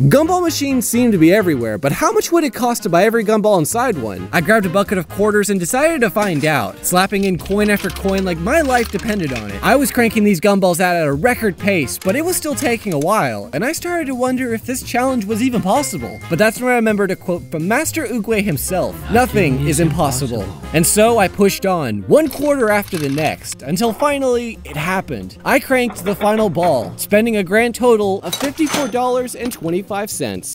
Gumball machines seem to be everywhere, but how much would it cost to buy every gumball inside one? I grabbed a bucket of quarters and decided to find out, slapping in coin after coin like my life depended on it. I was cranking these gumballs out at a record pace, but it was still taking a while, and I started to wonder if this challenge was even possible. But that's when I remembered a quote from Master Oogway himself, nothing is impossible. And so I pushed on, one quarter after the next, until finally it happened. I cranked the final ball, spending a grand total of $54.25. 25 cents.